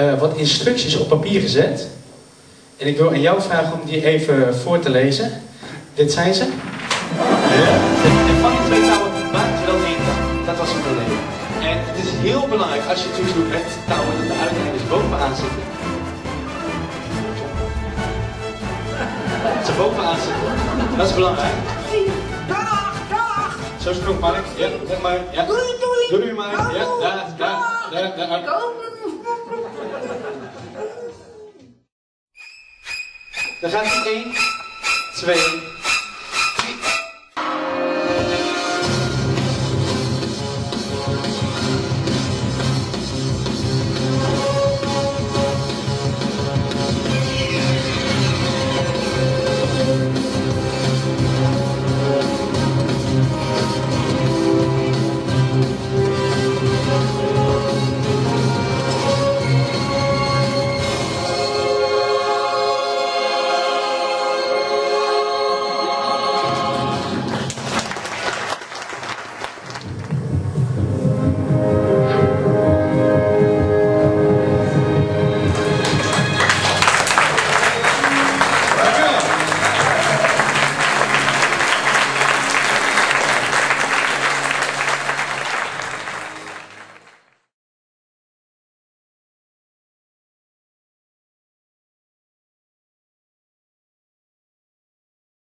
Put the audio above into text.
eh, wat instructies op papier gezet. En ik wil aan jou vragen om die even voor te lezen. Dit zijn ze. Ja. En van die twee touwen maakt je dan één touw. Dat was het probleem. En het is heel belangrijk als je het doet met touwen dat de uiteindes bovenaan zitten. Dat ze bovenaan zitten. Dat is belangrijk. Dag, dag. Zo sprong Mark. Ja, zeg maar. Ja. Doei, doei. Doei Mark. Ja, daar, daar, daar, daar. Dan gaat het 1, 2,